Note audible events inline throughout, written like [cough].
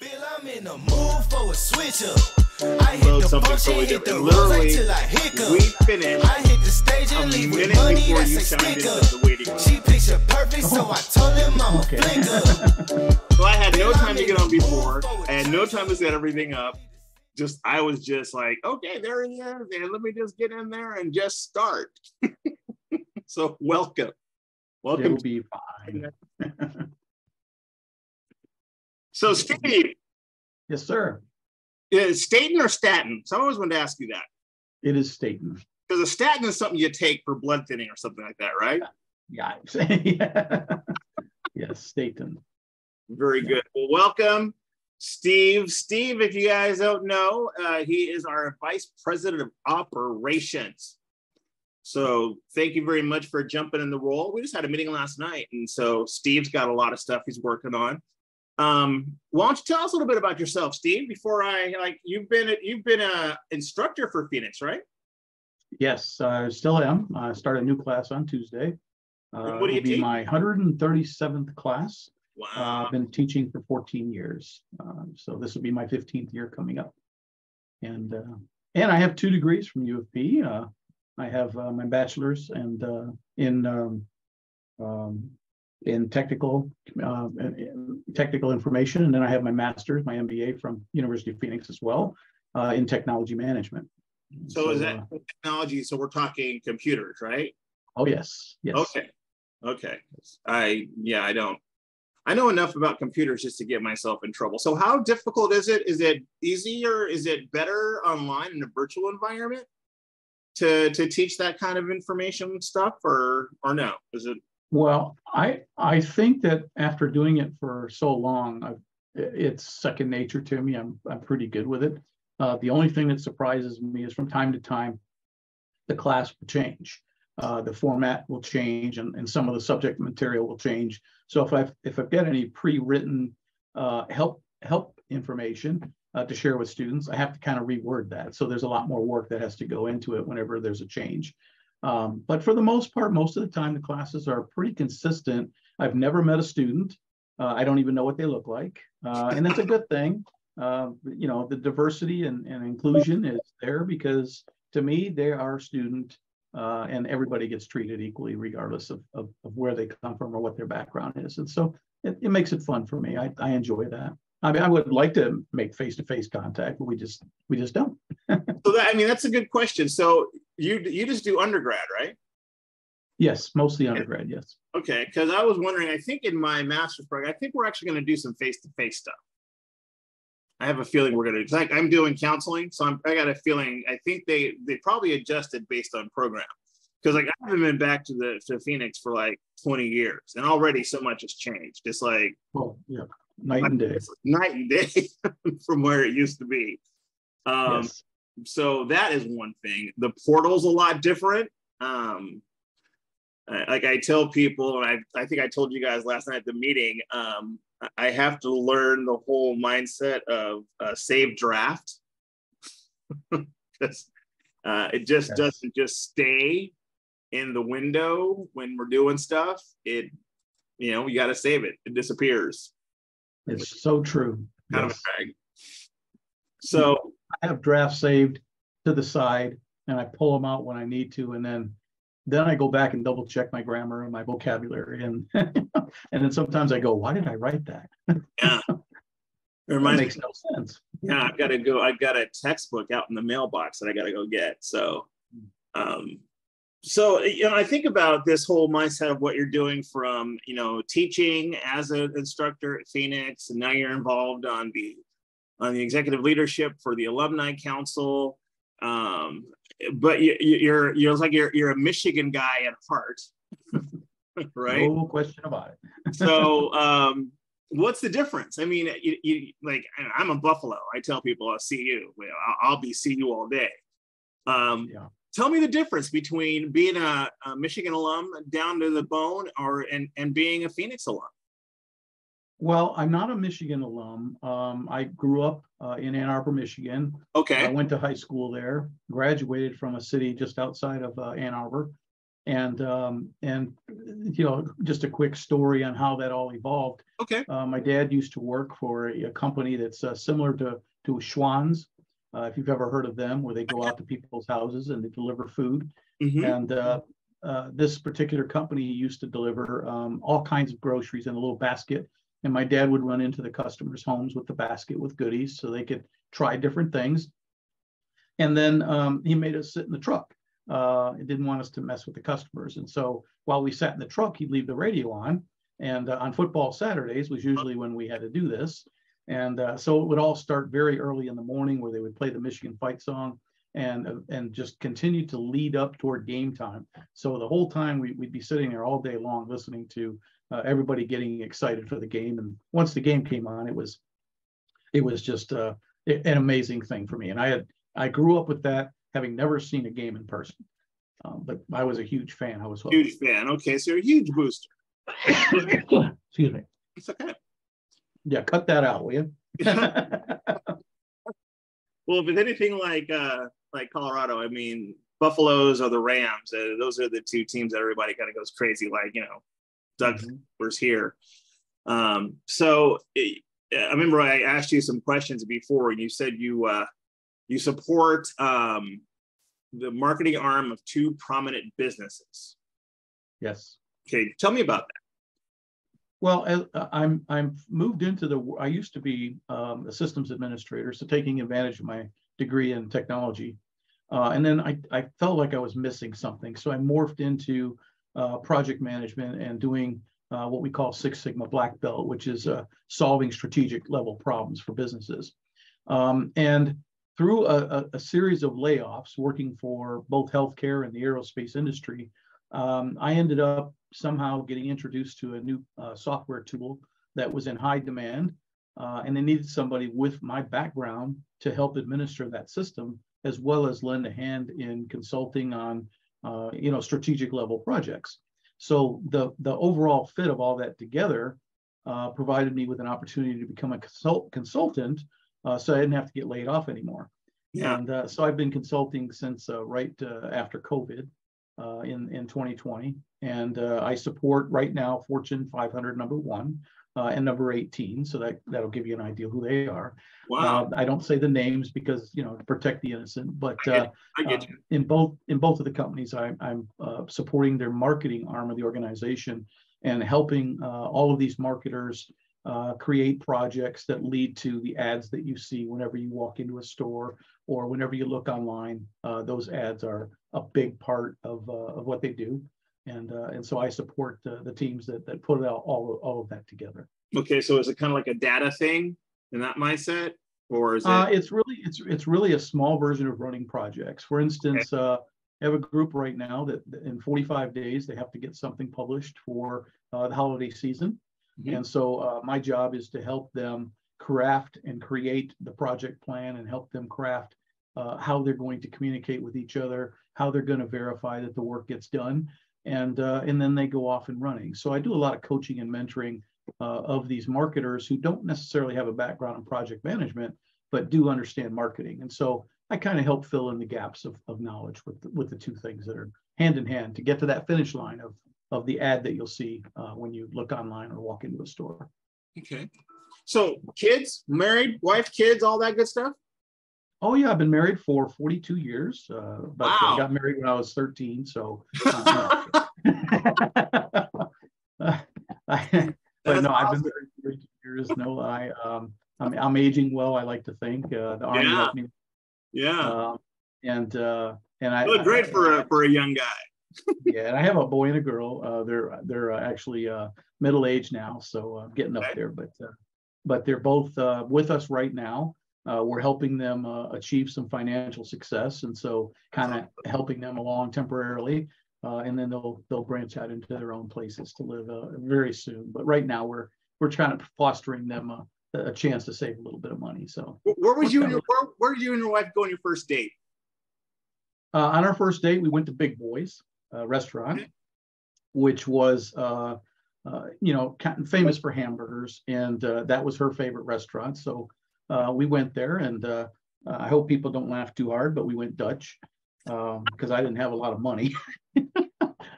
Feel I'm in the mood for a switch up. I hit the function, totally hit the different. rose Literally, I hiccup. we finished I hit the stage and leave with money before that's you a chimed stick up. the waiting room. She picture perfect, so I told him I'm Okay. flick up. [laughs] So I had no time to get on before. I had no time to set everything up. Just I was just like, okay, there he is, and let me just get in there and just start. [laughs] so welcome, welcome. It'll be fine. So Steve, Yes, sir. is Staton or statin? So I always wanted to ask you that It is Staton. because a statin is something you take for blood thinning or something like that, right? Yeah. yeah. [laughs] yes, Staton. Very good. Well, welcome, Steve. Steve, if you guys don't know, uh, he is our vice president of operations. So thank you very much for jumping in the role. We just had a meeting last night, and so Steve's got a lot of stuff he's working on. Um, why don't you tell us a little bit about yourself, Steve? Before I like, you've been you've been a instructor for Phoenix, right? Yes, I still am. I start a new class on Tuesday. Uh, what do you be teach? my 137th class. Uh, Wow. I've been teaching for 14 years. Uh, so this will be my 15th year coming up. And uh, and I have two degrees from U of P. Uh, I have uh, my bachelor's and uh, in um, um, in technical uh, in technical information, and then I have my master's, my MBA from University of Phoenix as well, uh, in technology management. so is uh, that technology? So we're talking computers, right? oh yes, yes. Okay. Okay. I yeah, I don't. I know enough about computers just to get myself in trouble. So how difficult is it? Is it easier? Is it better online in a virtual environment to to teach that kind of information stuff or or no? Is it Well, I I think that after doing it for so long, I've, it's second nature to me. I'm I'm pretty good with it. Uh, the only thing that surprises me is from time to time, the class will change. Uh, the format will change, and, and some of the subject material will change. So if I've if I've got any pre-written uh, help help information uh, to share with students, I have to kind of reword that. So there's a lot more work that has to go into it whenever there's a change. Um, but for the most part, most of the time, the classes are pretty consistent. I've never met a student. Uh, I don't even know what they look like. Uh, and that's a good thing. Uh, you know, the diversity and, and inclusion is there because to me, they are a student uh, and everybody gets treated equally regardless of, of, of where they come from or what their background is. And so it, it makes it fun for me. I, I enjoy that. I mean, I would like to make face-to-face contact, but we just we just don't. [laughs] so that I mean that's a good question. So you you just do undergrad, right? Yes, mostly undergrad. Yes. Okay, because I was wondering, I think in my master's program, I think we're actually going to do some face-to-face stuff. I have a feeling we're going to. Like I'm doing counseling, so I'm, I got a feeling. I think they they probably adjusted based on program, because like I haven't been back to the to Phoenix for like 20 years, and already so much has changed. It's like Well, yeah, night and day. [laughs] night and day [laughs] from where it used to be. Um, yes. So that is one thing. The portal's a lot different. Um, like I tell people, and I, I think I told you guys last night at the meeting, um, I- I have to learn the whole mindset of uh, save draft [laughs] because uh, it just Yes. doesn't just stay in the window when we're doing stuff. It, you know, you got to save it. It disappears. It's so true. Kind Yes. of a drag. So I have drafts saved to the side and I pull them out when I need to. And then then I go back and double check my grammar and my vocabulary. And [laughs] and then sometimes I go, why did I write that? yeah, [laughs] it That reminds me makes no sense. yeah, I've got to go. I've got a textbook out in the mailbox that I got to go get. So, um, so you know, I think about this whole mindset of what you're doing from you know teaching as an instructor at Phoenix, and now you're involved on the on the executive leadership for the alumni council. Um, but you, you- you're you're like you're you're a Michigan guy at heart, [laughs] right? No question about it. [laughs] so um what's the difference i mean you, you like i'm a buffalo i tell people i'll see you I'll, I'll be see you all day um Yeah. tell me the difference between being a, a michigan alum down to the bone or and and being a phoenix alum Well, I'm not a Michigan alum. Um, I grew up uh, in Ann Arbor, Michigan. Okay. I went to high school there, graduated from a city just outside of uh, Ann Arbor. And um, and you know, just a quick story on how that all evolved. Okay. Uh, my dad used to work for a, a company that's uh, similar to to Schwan's, uh, if you've ever heard of them, where they go out to people's houses and they deliver food. Mhm. And uh, uh, this particular company used to deliver um, all kinds of groceries in a little basket. And my dad would run into the customers' homes with the basket with goodies so they could try different things. And then um, he made us sit in the truck. Uh, he didn't want us to mess with the customers. And so while we sat in the truck, he'd leave the radio on. And uh, on football Saturdays was usually when we had to do this. And uh, so it would all start very early in the morning where they would play the Michigan fight song and, uh, and just continue to lead up toward game time. So the whole time we, would be sitting there all day long listening to uh, everybody getting excited for the game. And once the game came on, it was, it was just uh, an amazing thing for me. And I had, I grew up with that, having never seen a game in person. Um, but I was a huge fan. I was hooked. Huge fan. Okay, so you're a huge booster. [coughs] Excuse me. It's okay. Yeah, cut that out, will you? [laughs] Well, if it's anything like uh like Colorado, I mean, Buffaloes or the Rams, uh, those are the two teams that everybody kind of goes crazy. Like you know, Doug Mhm. was here. Um, so it, I remember I asked you some questions before, and you said you uh, you support um, the marketing arm of two prominent businesses. yes. Okay, tell me about that. Well, uh, I'm I'm moved into the. I used to be um, a systems administrator, so taking advantage of my degree in technology, uh, and then I I felt like I was missing something, so I morphed into uh, project management and doing uh, what we call Six Sigma Black Belt, which is uh, solving strategic level problems for businesses. Um, and through a, a, series of layoffs, working for both healthcare and the aerospace industry, um, I ended up somehow getting introduced to a new uh, software tool that was in high demand. Uh, and they needed somebody with my background to help administer that system, as well as lend a hand in consulting on, uh, you know, strategic level projects. So the, the overall fit of all that together uh, provided me with an opportunity to become a consult- consultant uh, so I didn't have to get laid off anymore. Yeah. And uh, so I've been consulting since uh, right uh, after COVID uh, in, in 2020. And uh, I support right now Fortune 500 number one and number 18. So that, that'll give you an idea who they are. Wow, Uh, I don't say the names because, you know, to protect the innocent, but I get uh, I get uh, you. in both in both of the companies, I, I'm uh, supporting their marketing arm of the organization and helping uh, all of these marketers uh, create projects that lead to the ads that you see whenever you walk into a store or whenever you look online. Uh, those ads are a big part of, uh, of what they do, and uh, and so I support uh, the teams that that put out all of, all of that together. Okay, so is it kind of like a data thing in that mindset, or is it? Uh, it's really it's it's really a small version of running projects. For instance, uh, I have a group right now that in 45 days they have to get something published for uh, the holiday season, Mhm. and so uh, my job is to help them craft and create the project plan and help them craft uh, how they're going to communicate with each other, how they're going to verify that the work gets done, and uh, and then they go off and running. So I do a lot of coaching and mentoring uh, of these marketers who don't necessarily have a background in project management, but do understand marketing. And so I kind of help fill in the gaps of, of knowledge with the, with the two things that are hand in hand to get to that finish line of of the ad that you'll see uh, when you look online or walk into a store. Okay. So kids, married, wife, kids, all that good stuff. Oh yeah, I've been married for 42 years, uh, but Wow. I got married when I was 13. So, uh, [laughs] [laughs] I, but no, I've been married for 42 years. No, I um, I'm, I'm aging well. I like to think uh, the army Yeah. me, Yeah. um, and uh, and I you look great I- for a for a young guy. [laughs] yeah, and I have a boy and a girl. Uh, they're they're uh, actually uh, middle age now, so uh, getting up Okay. there. But uh, but they're both uh, with us right now. Uh, we're helping them uh, achieve some financial success, and so kind of helping them along temporarily, uh, and then they'll they'll branch out into their own places to live uh, very soon. But right now, we're we're trying to fostering them a, a chance to save a little bit of money. So Where, was you and your where, where did you and your wife go on your first date? Uh, on our first date, we went to Big Boys uh, restaurant, Okay. which was, uh, uh, you know, famous for hamburgers, and uh, that was her favorite restaurant. So uh, we went there, and uh, I hope people don't laugh too hard, but we went Dutch because I didn't have a lot of money. [laughs]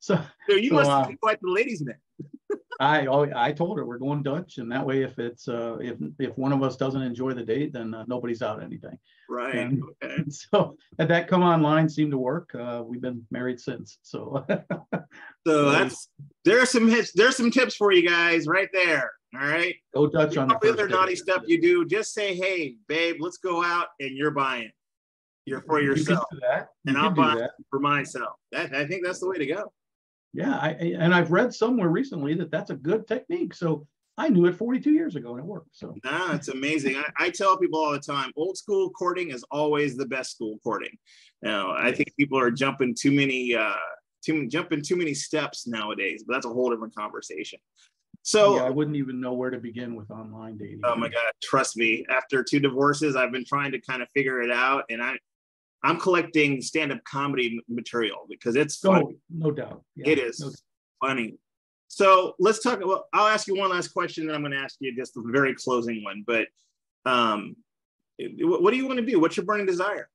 so So you So, must uh, be quite the ladies' man. [laughs] I I told her we're going Dutch, and that way, if it's uh, if if one of us doesn't enjoy the date, then uh, nobody's out anything. Right. and- Okay. And [laughs] so had that come online seemed to work. Uh, we've been married since. So So that's there's some hits, there's some tips for you guys right there. All right. go Dutch on the All the first other naughty stuff you do, just say, hey, babe, let's go out and you're buying. You're for yourself that. You and I'll do buy that. for myself. That I think that's the way to go. Yeah, I, I- and I've read somewhere recently that that's a good technique. So I knew it 42 years ago and it worked. So Nah, it's amazing. I, I tell people all the time, old school courting is always the best school courting. Now, I think people are jumping too many, uh, too jumping too many steps nowadays, but that's a whole different conversation. So, yeah, I wouldn't even know where to begin with online dating. oh my God, trust me. After two divorces, I've been trying to kind of figure it out, and I, I'm collecting stand-up comedy material because it's fun. Oh, no doubt. Yeah, It is no- funny. So let's talk. Well, I'll ask you one last question, and I'm going to ask you just a very closing one. But um, what what do you want to do? What's your burning desire?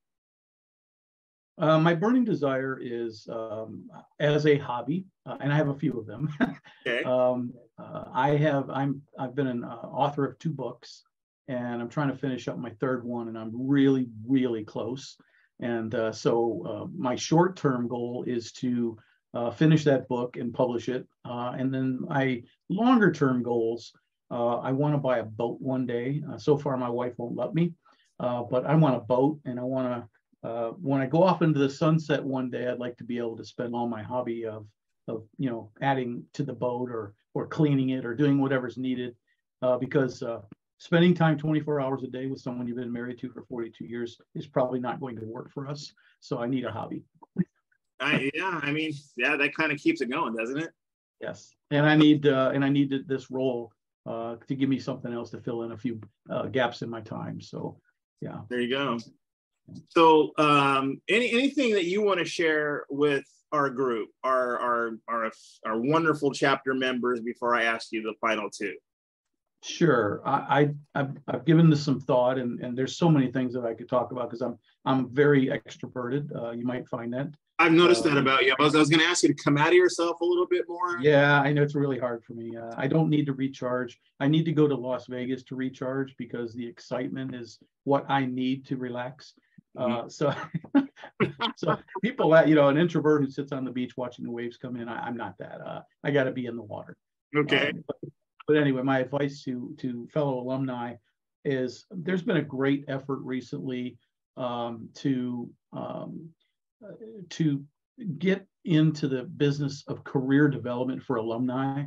Uh, my burning desire is um, as a hobby, uh, and I have a few of them. [laughs] Okay. um, uh, I have I'm I've been an uh, author of two books, and I'm trying to finish up my third one, and I'm really really close. And uh, so uh, my short term goal is to uh, finish that book and publish it, uh, and then my longer term goals. Uh, I want to buy a boat one day. Uh, so far, my wife won't let me, uh, but I want a boat, and I want to uh, when I go off into the sunset one day, I'd like to be able to spend all my hobby of, of you know, adding to the boat or or cleaning it or doing whatever's needed, uh, because uh, spending time 24 hours a day with someone you've been married to for 42 years is probably not going to work for us. So I need a hobby. [laughs] I, yeah, I mean, yeah, that kind of keeps it going, doesn't it? Yes, and I need uh, and I need this role uh, to give me something else to fill in a few uh, gaps in my time. So yeah. There you go. So, um, any anything that you want to share with our group, our our our our wonderful chapter members, before I ask you the final two? Sure. I, I I've, I've given this some thought, and and there's so many things that I could talk about because I'm I'm very extroverted. Uh, you might find that. I've noticed that Um, about you. I was, I was going to ask you to come out of yourself a little bit more. Yeah, I know it's really hard for me. Uh, I don't need to recharge. I need to go to Las Vegas to recharge because the excitement is what I need to relax. Uh, so, [laughs] so people that you know, an introvert who sits on the beach watching the waves come in, I, I'm not that. Uh, I got to be in the water. Okay. Um, but, but anyway, my advice to to fellow alumni is there's been a great effort recently um, to um, uh, to get into the business of career development for alumni,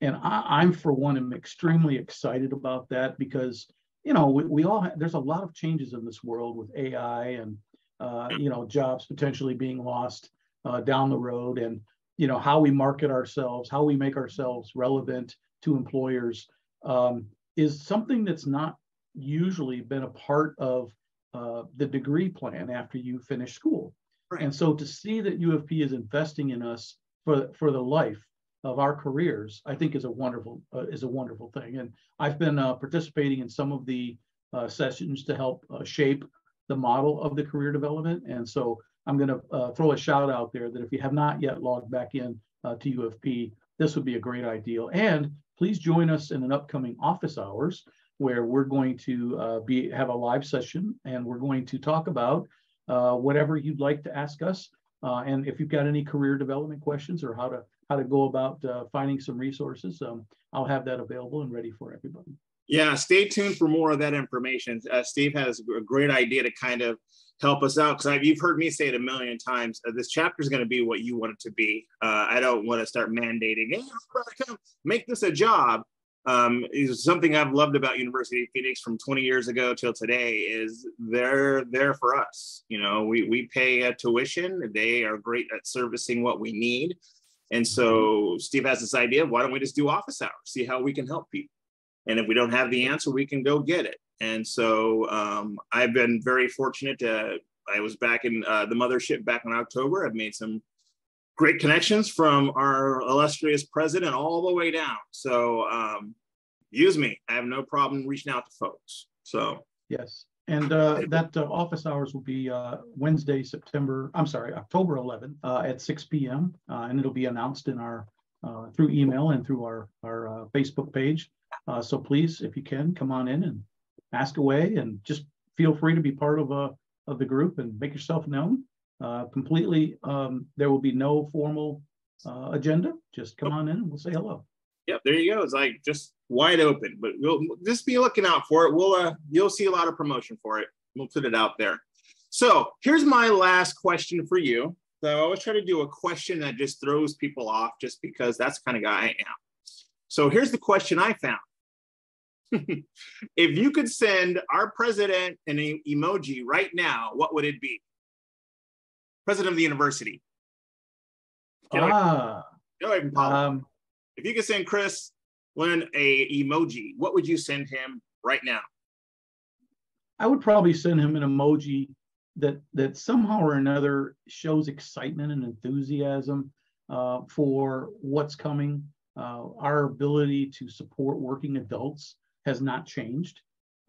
and I, I'm for one am extremely excited about that because you know we, we all have, there's a lot of changes in this world with AI and uh, you know jobs potentially being lost uh, down the road and you know how we market ourselves how we make ourselves relevant to employers um, is something that's not usually been a part of uh, the degree plan after you finish school Right. and so to see that ufp is investing in us for for the life of our careers i think is a wonderful uh, is a wonderful thing. And i've been uh, participating in some of the uh, sessions to help uh, shape the model of the career development. And so i'm going to uh, throw a shout out there that if you have not yet logged back in uh, to ufp this would be a great ideal. And please join us in an upcoming office hours where we're going to be have a live session and we're going to talk about whatever you'd like to ask us. And if you've got any career development questions or how to how to go about uh, finding some resources, um, I'll have that available and ready for everybody. Yeah, stay tuned for more of that information. Uh, Steve has a great idea to kind of help us out because you've heard me say it a million times. Uh, this chapter is going to be what you want it to be. Uh, I don't want to start mandating, hey, come make this a job. Um, is something I've loved about University of Phoenix from 20 years ago till today is they're there for us. You know, we we pay a tuition. They are great at servicing what we need. And so Steve has this idea why don't we just do office hours, see how we can help people. And if we don't have the answer, we can go get it. And so um, I've been very fortunate to, I was back in uh, the mothership back in October. I've made some great connections from our illustrious president all the way down. So um, use me. I have no problem reaching out to folks. So Yes. And uh, that uh, office hours will be uh, Wednesday, September, I'm sorry, October 11th uh, at 6 p.m. Uh, and it'll be announced in our, uh, through email and through our, our uh, Facebook page. Uh, so please, if you can, come on in and ask away and just feel free to be part of, uh, of the group and make yourself known. Uh, completely, um, there will be no formal uh, agenda. Just come on in and we'll say hello. Yep, there you go. It's like just wide open, but we'll just be looking out for it. We'll uh, you'll see a lot of promotion for it. We'll put it out there. So here's my last question for you. So I always try to do a question that just throws people off, just because that's the kind of guy I am. So here's the question I found. [laughs] if you could send our president an emoji right now, what would it be? President of the university. Ah, Go ahead and Paul. um, If you could send Chris Lynne a emoji, what would you send him right now? I would probably send him an emoji that that somehow or another shows excitement and enthusiasm uh, for what's coming. Uh, our ability to support working adults has not changed,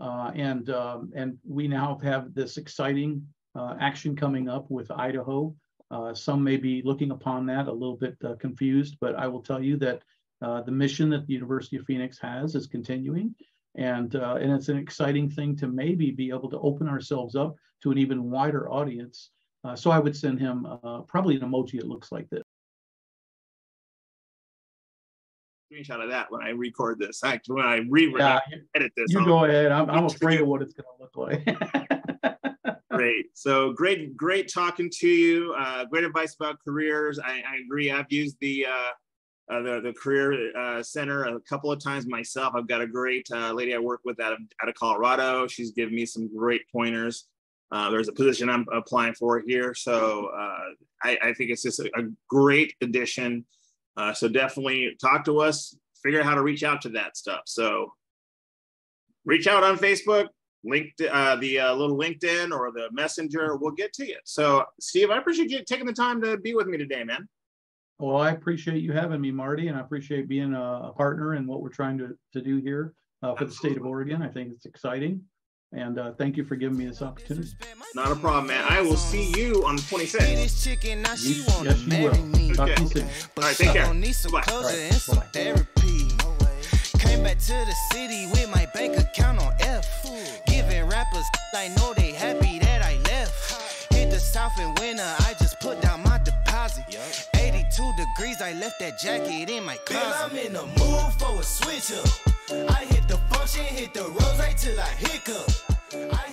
uh, and um, and we now have this exciting uh, action coming up with Idaho. Uh, some may be looking upon that a little bit uh, confused, but I will tell you that uh, the mission that the University of Phoenix has is continuing, and uh, and it's an exciting thing to maybe be able to open ourselves up to an even wider audience. Uh, so I would send him uh, probably an emoji that looks like this. Screenshot of that when I record this. Actually, when I re yeah, edit this. you I'll- go ahead. I'm, I'm afraid of what it's going to look like. [laughs] Great. So great, great talking to you. Uh, great advice about careers. I, I agree. I've used the uh, the, the career uh, center a couple of times myself. I've got a great uh, lady I work with out of, out of Colorado. She's given me some great pointers. Uh, there's a position I'm applying for here, so uh, I, I think it's just a, a great addition. Uh, so definitely talk to us. Figure out how to reach out to that stuff. So reach out on Facebook, link uh, the uh, little LinkedIn or the Messenger. We'll get to you. So, Steve, I appreciate you taking the time to be with me today, man. Well, I appreciate you having me, Marty, and I appreciate being a, a partner in what we're trying to, to do here uh, for the state of Oregon. I think it's exciting. And uh, thank you for giving me this opportunity. Not a problem, man. I will see you on the 26th. This chicken, now she You- yes, you will. me. Talk to you soon. But All right, take care. need some Bye. closure All right, and some bye-bye. therapy. Came back to the city with my bank account on F. Giving rappers I know they happy that I left. Hit the south in winter, I just put down my deposit. 82 degrees, I left that jacket in my Bill, I'm in the mood for a switch up. I hit the function, hit the rose right till I hiccup. I